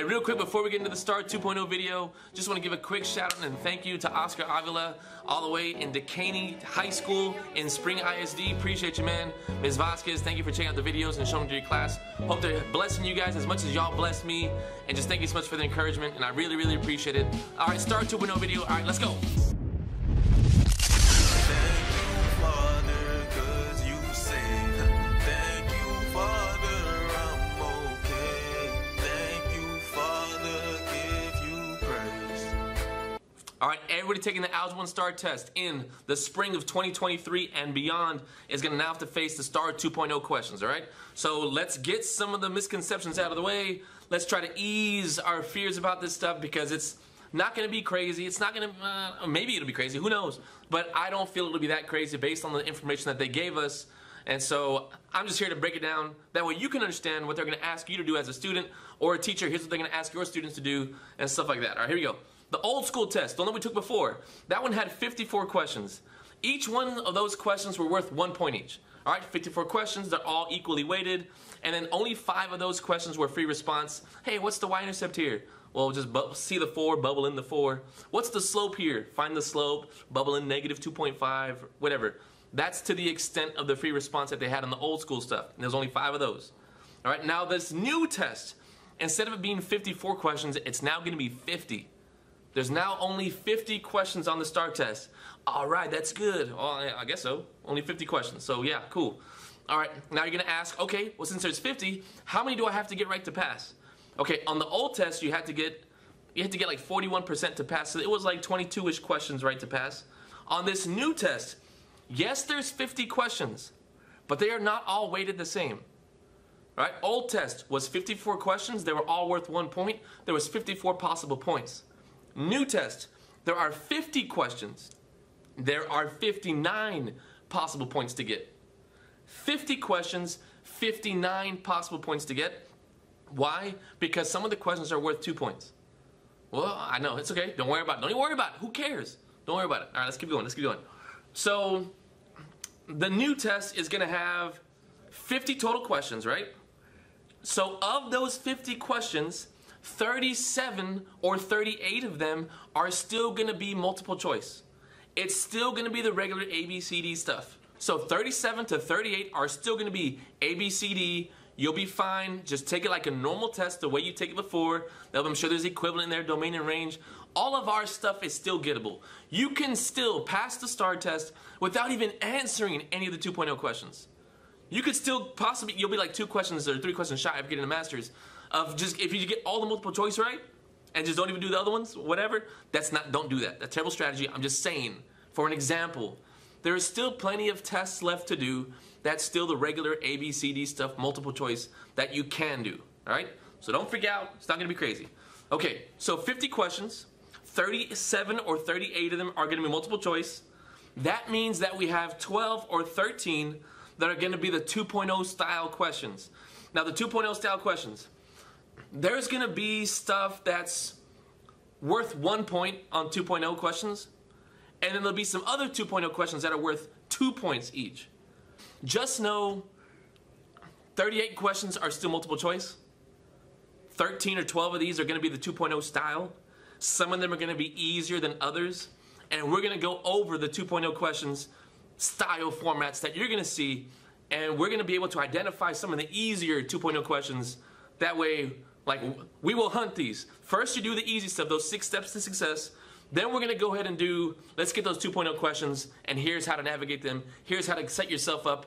Hey, real quick before we get into the STAAR 2.0 video, just want to give a quick shout out and thank you to Oscar Avila, all the way in Dekaney High School in Spring ISD. Appreciate you, man. Ms. Vasquez, thank you for checking out the videos and showing them to your class. Hope they're blessing you guys as much as y'all blessed me. And just thank you so much for the encouragement, and I really, really appreciate it. All right, STAAR 2.0 video. All right, let's go. All right, everybody taking the ALGES 1 STAAR test in the spring of 2023 and beyond is going to now have to face the STAAR 2.0 questions, all right? So let's get some of the misconceptions out of the way. Let's try to ease our fears about this stuff because it's not going to be crazy. It's not going to, uh, maybe it'll be crazy, who knows? But I don't feel it'll be that crazy based on the information that they gave us. And so I'm just here to break it down. That way you can understand what they're going to ask you to do as a student or a teacher. Here's what they're going to ask your students to do and stuff like that. All right, here we go. The old school test, the one we took before, that one had 54 questions. Each one of those questions were worth one point each. All right, 54 questions, they're all equally weighted, and then only five of those questions were free response. Hey, what's the y-intercept here? Well, just see the four, bubble in the four. What's the slope here? Find the slope, bubble in negative 2.5, whatever. That's to the extent of the free response that they had on the old school stuff. And there's only five of those. All right, now this new test, instead of it being 54 questions, it's now going to be 50. There's now only 50 questions on the STAAR test. All right, that's good. Well, I guess so. Only 50 questions. So yeah, cool. All right, now you're gonna ask, okay, well since there's 50, how many do I have to get right to pass? Okay, on the old test, you had to get you had to get like 41% to pass. So it was like 22-ish questions right to pass. On this new test, yes, there's 50 questions, but they are not all weighted the same. Right? Old test was 54 questions. They were all worth one point. There was 54 possible points. New test, there are 50 questions. There are 59 possible points to get. 50 questions, 59 possible points to get. Why? Because some of the questions are worth two points. Well, I know, it's okay. Don't worry about it. Don't even worry about it. Who cares? Don't worry about it. All right, let's keep going. Let's keep going. So, the new test is going to have 50 total questions, right? So, of those 50 questions, 37 or 38 of them are still going to be multiple choice. It's still going to be the regular ABCD stuff. So 37 to 38 are still going to be ABCD. You'll be fine. Just take it like a normal test the way you take it before. I'm sure there's equivalent in there, domain and range. All of our stuff is still gettable. You can still pass the STAAR test without even answering any of the 2.0 questions. You could still possibly, you'll be like two questions or three questions shy of getting a master's of just if you get all the multiple choice right and just don't even do the other ones, whatever, that's not, don't do that. That's terrible strategy. I'm just saying, for an example, there is still plenty of tests left to do. That's still the regular ABCD stuff, multiple choice, that you can do, all right? So don't freak out. It's not going to be crazy. Okay, so 50 questions, 37 or 38 of them are going to be multiple choice. That means that we have 12 or 13 that are going to be the 2.0 style questions. Now, the 2.0 style questions, there's going to be stuff that's worth one point on 2.0 questions, and then there'll be some other 2.0 questions that are worth two points each. Just know 38 questions are still multiple choice. 13 or 12 of these are going to be the 2.0 style. Some of them are going to be easier than others. And we're going to go over the 2.0 questions style formats that you're going to see. And we're going to be able to identify some of the easier 2.0 questions. That way, like, we will hunt these. First, you do the easy stuff, those six steps to success. Then we're gonna go ahead and do, let's get those 2.0 questions, and here's how to navigate them. Here's how to set yourself up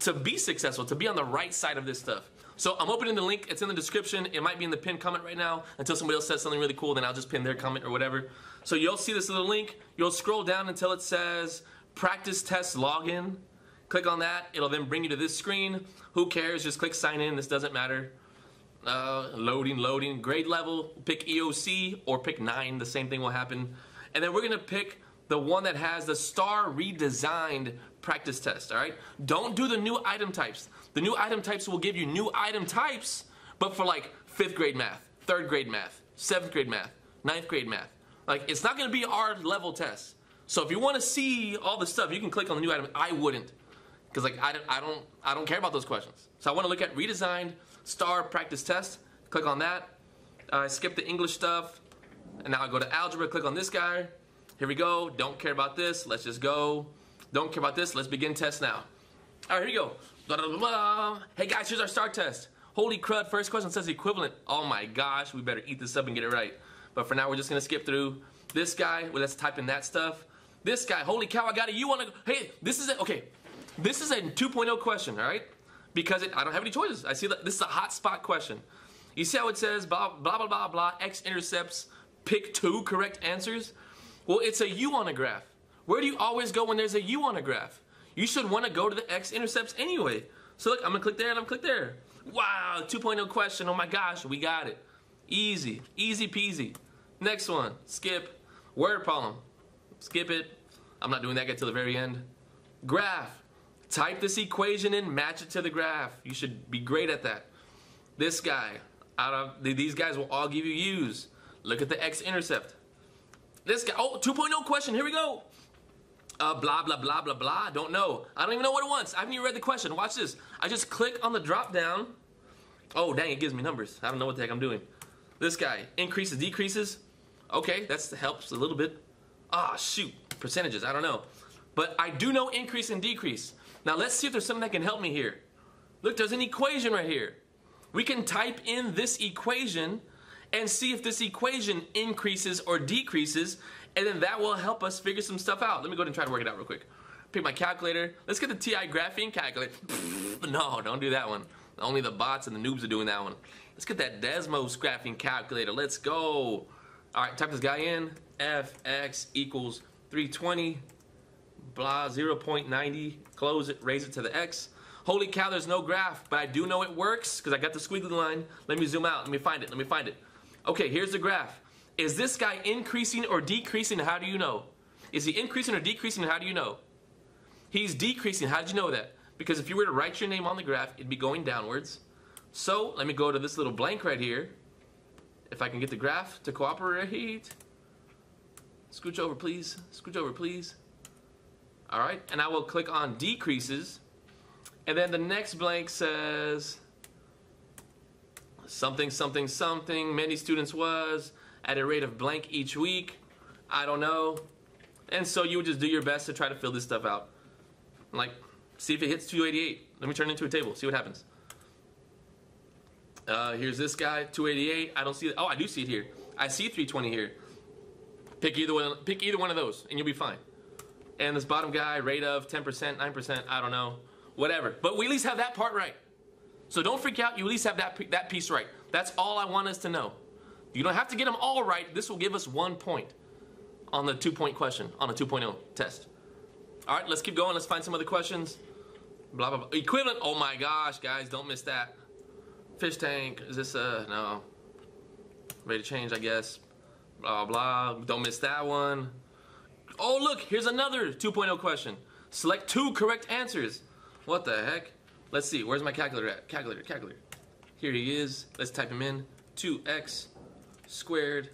to be successful, to be on the right side of this stuff. So I'm opening the link, it's in the description. It might be in the pinned comment right now until somebody else says something really cool, then I'll just pin their comment or whatever. So you'll see this little link, you'll scroll down until it says practice test login. Click on that, it'll then bring you to this screen. Who cares, just click sign in, this doesn't matter. Uh, loading, loading, grade level, pick EOC or pick 9, the same thing will happen. And then we're going to pick the one that has the STAAR redesigned practice test, all right? Don't do the new item types. The new item types will give you new item types, but for like 5th grade math, 3rd grade math, 7th grade math, ninth grade math. Like, it's not going to be our level test. So if you want to see all the stuff, you can click on the new item. I wouldn't because like I don't, I don't, I don't care about those questions. So I want to look at redesigned STAAR practice test. Click on that. I skip the English stuff, and now I go to algebra, click on this guy. Here we go. Don't care about this. Let's just go. Don't care about this. Let's begin test now. All right, here we go. Blah, blah, blah, hey guys, here's our start test. Holy crud, first question says equivalent. Oh my gosh, we better eat this up and get it right. But for now, we're just gonna skip through this guy. Well, let's type in that stuff. This guy, holy cow, I got it. You wanna, hey, this is it, okay. This is a 2.0 question, all right? Because it, I don't have any choices. I see that this is a hot spot question. You see how it says blah, blah, blah, blah, blah, x-intercepts, pick two correct answers? Well, it's a U on a graph. Where do you always go when there's a U on a graph? You should want to go to the x-intercepts anyway. So look, I'm gonna click there and I'm gonna click there. Wow, 2.0 question, oh my gosh, we got it. Easy, easy peasy. Next one, skip, word problem. Skip it, I'm not doing that get till the very end. Graph, type this equation in, match it to the graph. You should be great at that. This guy, out of these guys will all give you U's. Look at the x-intercept. This guy, oh, 2.0 question, here we go. Uh, blah, blah, blah, blah, blah, don't know. I don't even know what it wants. I haven't even read the question. Watch this. I just click on the drop down. Oh, dang, it gives me numbers. I don't know what the heck I'm doing. This guy, increases, decreases. Okay, that helps a little bit. Ah, shoot, percentages, I don't know. But I do know increase and decrease. Now let's see if there's something that can help me here. Look, there's an equation right here. We can type in this equation and see if this equation increases or decreases, and then that will help us figure some stuff out. Let me go ahead and try to work it out real quick. Pick my calculator. Let's get the TI graphing calculator. no, don't do that one. Only the bots and the noobs are doing that one. Let's get that Desmos graphing calculator. Let's go. All right, type this guy in. fx equals 320, blah, 0.90. Close it, raise it to the x. Holy cow, there's no graph, but I do know it works because I got the squiggly line. Let me zoom out. Let me find it. Let me find it. Okay, here's the graph. Is this guy increasing or decreasing? How do you know? Is he increasing or decreasing? How do you know? He's decreasing. How did you know that? Because if you were to write your name on the graph, it'd be going downwards. So let me go to this little blank right here. If I can get the graph to cooperate. Scooch over, please. Scooch over, please. All right, and I will click on decreases. And then the next blank says something, something, something. Many students was at a rate of blank each week. I don't know. And so you would just do your best to try to fill this stuff out. Like, see if it hits 288. Let me turn it into a table, see what happens. Uh, here's this guy, 288. I don't see it. Oh, I do see it here. I see 320 here. Pick either one. Pick either one of those, and you'll be fine. And this bottom guy, rate of 10%, 9%, I don't know, whatever. But we at least have that part right. So don't freak out. You at least have that that piece right. That's all I want us to know. You don't have to get them all right. This will give us one point on the two-point question, on a 2.0 test. All right, let's keep going. Let's find some other questions. Blah, blah, blah. Equivalent. Oh my gosh, guys, don't miss that. Fish tank. Is this a, no. Ready to change, I guess. Blah, blah. Don't miss that one. Oh, look, here's another 2.0 question. Select two correct answers. What the heck? Let's see, where's my calculator at? Calculator, calculator. Here he is. Let's type him in. 2x squared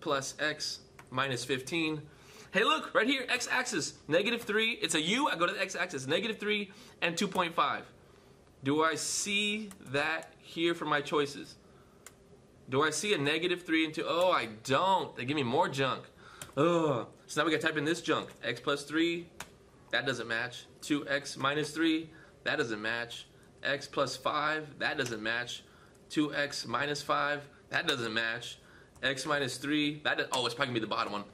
plus x minus 15. Hey, look, right here, x-axis, negative 3. It's a u, I go to the x-axis, negative 3 and 2.5. Do I see that here for my choices? Do I see a negative 3 and 2? Oh, I don't. They give me more junk. Oh, so now we got to type in this junk. x plus 3, that doesn't match. 2x minus 3, that doesn't match. x plus 5, that doesn't match. 2x minus 5, that doesn't match. X minus 3. That oh, it's probably to be the bottom one.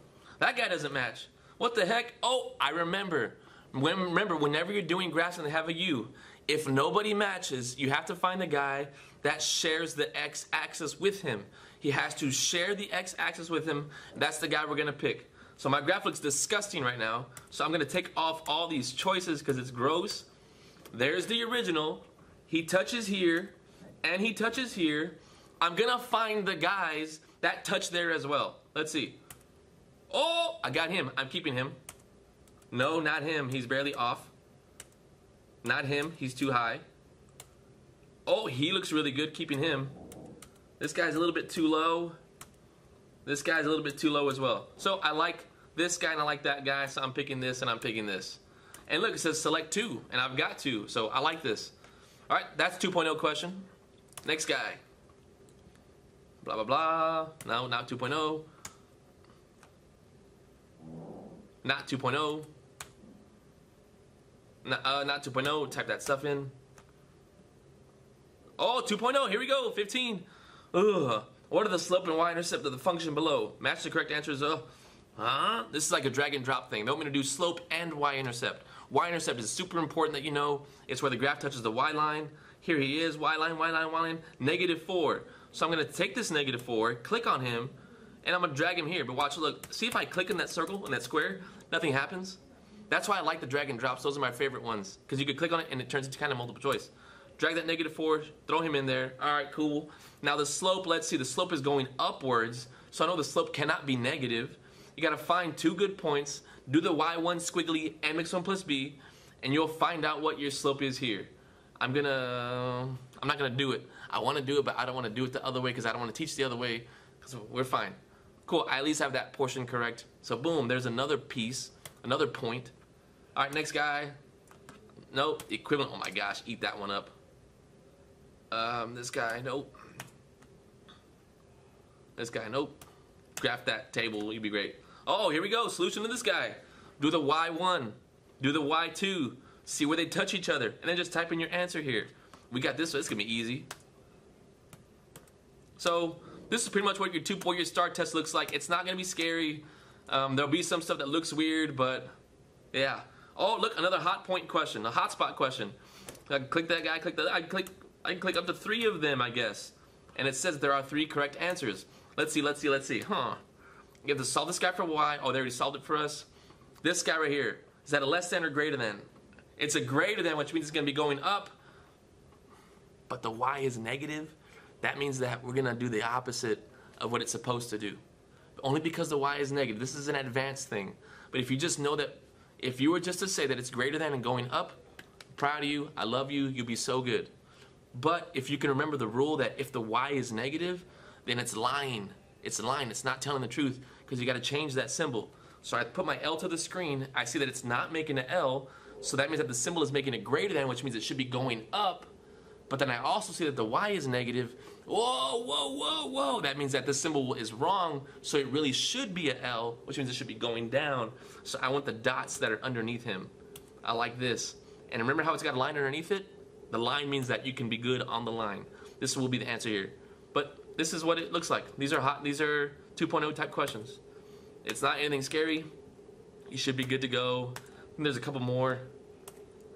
That guy doesn't match. What the heck? Oh, I remember. When, remember, whenever you're doing graphs and they have a U, if nobody matches, you have to find the guy that shares the x-axis with him. He has to share the x-axis with him. That's the guy we're to pick. So my graph looks disgusting right now. So I'm to take off all these choices because it's gross. There's the original. He touches here, and he touches here, I'm gonna find the guys that touch there as well. Let's see. Oh, I got him. I'm keeping him. No, not him. He's barely off. Not him. He's too high. Oh, he looks really good keeping him. This guy's a little bit too low. This guy's a little bit too low as well. So I like this guy and I like that guy, so I'm picking this and I'm picking this. And look, it says select two, and I've got two, so I like this. All right, that's 2.0 question. Next guy. Blah, blah, blah. No, not 2.0. Not 2.0. Not, uh, not 2.0. Type that stuff in. Oh, 2.0. Here we go. 15. Ugh. What are the slope and y-intercept of the function below? Match the correct answers. Uh, huh? This is like a drag and drop thing. They want me to do slope and y-intercept. Y-intercept is super important that you know. It's where the graph touches the y-line. Here he is, y-line, y-line, y-line, negative 4. So I'm going to take this negative 4, click on him, and I'm going to drag him here. But watch, look, see if I click in that circle, in that square, nothing happens. That's why I like the drag and drops. Those are my favorite ones. Because you could click on it and it turns into kind of multiple choice. Drag that negative 4, throw him in there. All right, cool. Now the slope, let's see, the slope is going upwards. So I know the slope cannot be negative. You got to find two good points, do the y1 squiggly mx1 plus b, and you'll find out what your slope is here. I'm gonna, I'm not gonna do it. I want to do it, but I don't want to do it the other way because I don't want to teach the other way because we're fine. Cool, I at least have that portion correct. So boom, there's another piece, another point. All right, next guy. Nope, equivalent. Oh my gosh, eat that one up. Um, this guy, nope. This guy, nope. Graph that table, you'd be great. Oh, here we go, solution to this guy. Do the Y1, do the Y2, see where they touch each other, and then just type in your answer here. We got this, it's gonna be easy. So, this is pretty much what your two point your STAAR test looks like. It's not gonna be scary. Um, there'll be some stuff that looks weird, but yeah. Oh, look, another hot point question, a hotspot question. I click that guy, click that, I click, I can click up to three of them, I guess. And it says there are three correct answers. Let's see, let's see, let's see. Huh. You have to solve this guy for y. Oh, they already solved it for us. This guy right here, is that a less than or greater than? It's a greater than, which means it's going to be going up. But the y is negative. That means that we're going to do the opposite of what it's supposed to do. Only because the y is negative. This is an advanced thing. But if you just know that, if you were just to say that it's greater than and going up, proud of you, I love you, you'll be so good. But if you can remember the rule that if the y is negative, then it's lying. It's lying. It's not telling the truth because you got to change that symbol. So I put my L to the screen. I see that it's not making an L. So that means that the symbol is making it greater than, which means it should be going up. But then I also see that the Y is negative. Whoa, whoa, whoa, whoa. That means that the symbol is wrong. So it really should be an L, which means it should be going down. So I want the dots that are underneath him. I like this. And remember how it's got a line underneath it? The line means that you can be good on the line. This will be the answer here. But this is what it looks like. These are hot. These are 2.0 type questions. It's not anything scary. You should be good to go. there's a couple more.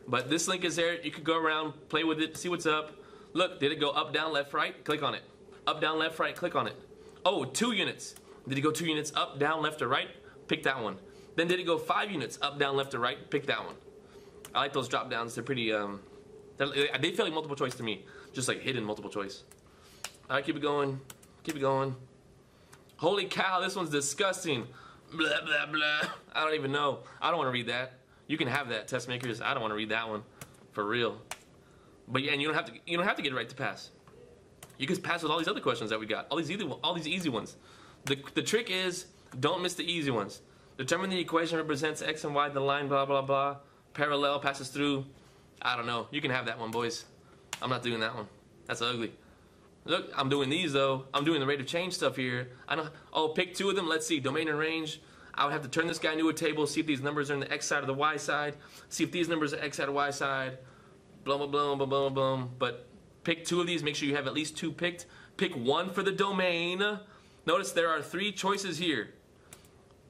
But this link is there. You could go around, play with it, see what's up. Look, did it go up, down, left, right? Click on it. Up, down, left, right, click on it. Oh, two units. Did it go two units up, down, left, or right? Pick that one. Then did it go five units up, down, left, or right? Pick that one. I like those drop downs. They're pretty, um, they're, uh, they feel like multiple choice to me. Just like hidden multiple choice. All right, keep it going. Keep it going. Holy cow, this one's disgusting. Blah, blah, blah. I don't even know. I don't want to read that. You can have that, test makers. I don't want to read that one. For real. But yeah, and you don't have to you don't have to get it right to pass. You can pass with all these other questions that we got. All these easy all these easy ones. The the trick is don't miss the easy ones. Determine the equation represents x and y, the line, blah blah blah. Parallel passes through. I don't know. You can have that one, boys. I'm not doing that one. That's ugly. Look, I'm doing these though. I'm doing the rate of change stuff here. I know. Oh, pick two of them. Let's see. Domain and range. I would have to turn this guy into a table, see if these numbers are in the x side or the y side, see if these numbers are x side or y side. Blah blah blah blah blah blah. But pick two of these. Make sure you have at least two picked. Pick one for the domain. Notice there are three choices here.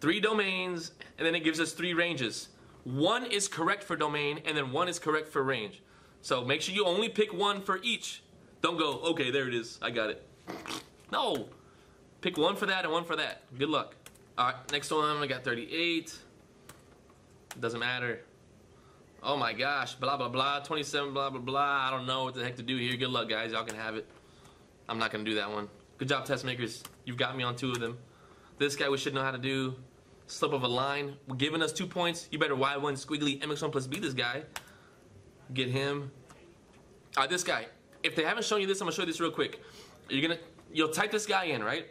Three domains, and then it gives us three ranges. One is correct for domain, and then one is correct for range. So make sure you only pick one for each. Don't go, okay, there it is. I got it. No. Pick one for that and one for that. Good luck. All right, next one, I got 38. Doesn't matter. Oh my gosh, blah, blah, blah, 27, blah, blah, blah. I don't know what the heck to do here. Good luck, guys. Y'all can have it. I'm not to do that one. Good job, test makers. You've got me on two of them. This guy we should know how to do. Slip of a line. Giving us two points. You better Y1 squiggly MX1 plus B this guy. Get him. All right, this guy if they haven't shown you this, I'm gonna show you this real quick. You're gonna you'll type this guy in, right?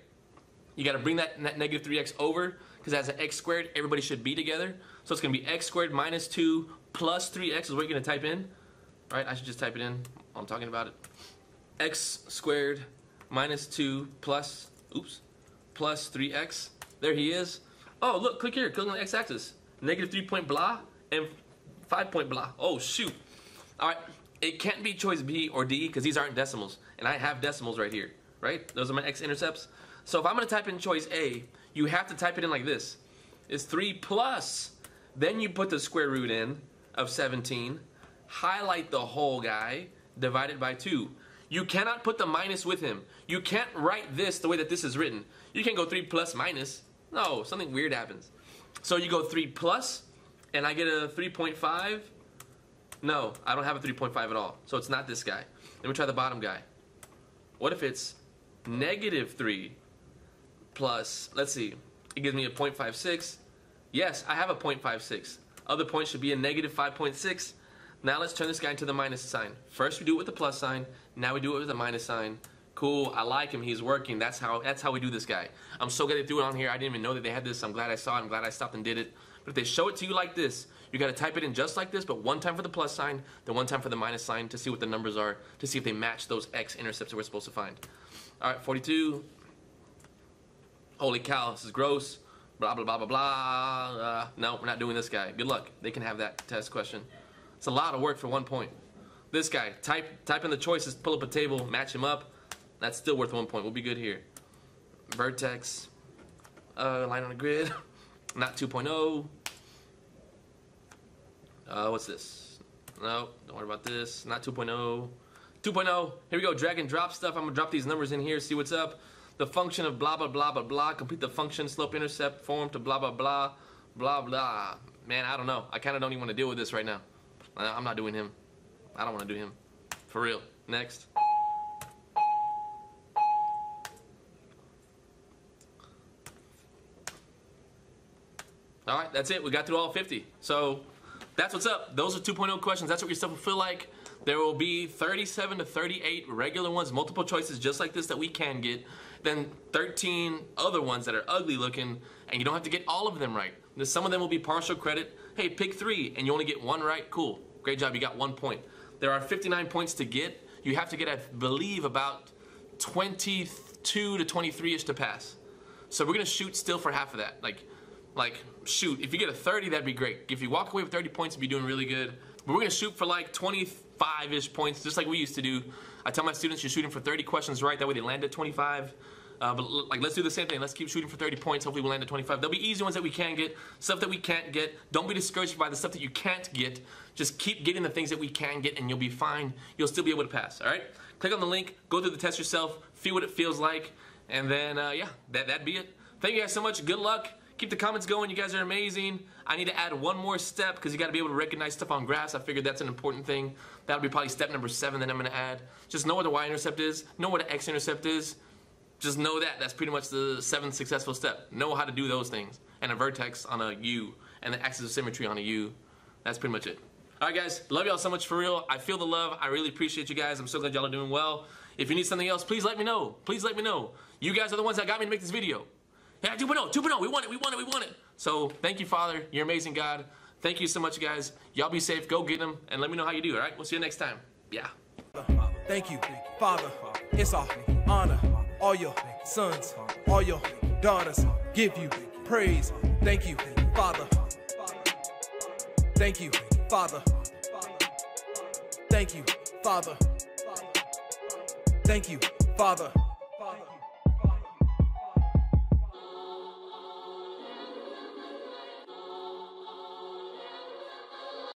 You gotta bring that, that negative 3x over because as an x squared, everybody should be together. So it's gonna be x squared minus 2 plus 3x is what you're gonna type in. Right? I should just type it in I'm talking about it. x squared minus 2 plus, oops, plus 3x. There he is. Oh, look, click here, click on the x-axis. Negative 3 point blah and 5 point blah. Oh, shoot. All right, it can't be choice B or D because these aren't decimals. And I have decimals right here, right? Those are my x-intercepts. So if I'm going to type in choice A, you have to type it in like this. It's 3 plus. Then you put the square root in of 17, highlight the whole guy, divided by 2. You cannot put the minus with him. You can't write this the way that this is written. You can't go 3 plus minus. No, something weird happens. So you go 3 plus, and I get a 3.5. No, I don't have a 3.5 at all. So it's not this guy. Let me try the bottom guy. What if it's negative 3 plus, let's see, it gives me a 0.56. Yes, I have a 0.56. Other points should be a negative 5.6. Now let's turn this guy into the minus sign. First we do it with the plus sign, now we do it with the minus sign. Cool, I like him, he's working. That's how that's how we do this guy. I'm so glad they threw it on here. I didn't even know that they had this. I'm glad I saw it. I'm glad I stopped and did it. But if they show it to you like this, you gotta type it in just like this, but one time for the plus sign, then one time for the minus sign to see what the numbers are, to see if they match those x-intercepts that we're supposed to find. All right, 42. Holy cow, this is gross. Blah, blah, blah, blah, blah. Uh, no, we're not doing this guy. Good luck. They can have that test question. It's a lot of work for one point. This guy, type, type in the choices, pull up a table, match him up. That's still worth one point. We'll be good here. Vertex, uh, line on the grid, not 2.0. Uh, what's this? No, don't worry about this. Not 2.0. 2.0. Here we go. Drag and drop stuff. I'm gonna drop these numbers in here. See what's up. The function of blah blah blah blah blah. Complete the function slope intercept form to blah blah blah blah blah. Man, I don't know. I kind of don't even want to deal with this right now. I'm not doing him. I don't want to do him. For real. Next. All right, that's it. We got through all 50. So that's what's up. Those are 2.0 questions. That's what your stuff will feel like. There will be 37 to 38 regular ones, multiple choices just like this that we can get. Then 13 other ones that are ugly looking, and you don't have to get all of them right. Some of them will be partial credit. Hey, pick three, and you only get one right. Cool. Great job. You got one point. There are 59 points to get. You have to get, I believe, about 22 to 23-ish to pass. So we're gonna shoot still for half of that. Like, like shoot. If you get a 30, that'd be great. If you walk away with 30 points, you'd be doing really good. But we're gonna shoot for like 25-ish points, just like we used to do. I tell my students you're shooting for 30 questions right. That way they land at 25. Uh, but like, let's do the same thing. Let's keep shooting for 30 points. Hopefully, we'll land at 25. There'll be easy ones that we can get, stuff that we can't get. Don't be discouraged by the stuff that you can't get. Just keep getting the things that we can get, and you'll be fine. You'll still be able to pass. All right. Click on the link. Go through the test yourself. Feel what it feels like, and then uh, yeah, that that'd be it. Thank you guys so much. Good luck. Keep the comments going. You guys are amazing. I need to add one more step because you got to be able to recognize stuff on graphs. I figured that's an important thing. That'll be probably step number seven that I'm going to add. Just know what the y-intercept is. Know what the x-intercept is. Just know that. That's pretty much the seventh successful step. Know how to do those things. And a vertex on a U. And the axis of symmetry on a U. That's pretty much it. All right, guys. Love y'all so much for real. I feel the love. I really appreciate you guys. I'm so glad y'all are doing well. If you need something else, please let me know. Please let me know. You guys are the ones that got me to make this video. Yeah, 2.0, 2.0, we want it, we want it, we want it. So thank you, Father. You're amazing, God. Thank you so much, guys. Y'all be safe. Go get them, and let me know how you do, all right? We'll see you next time. Yeah. Thank you, Father. It's our honor. All your sons, all your daughters give you praise. Thank you, Father. Thank you, Father. Thank you, Father. Thank you, Father.